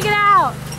to get out.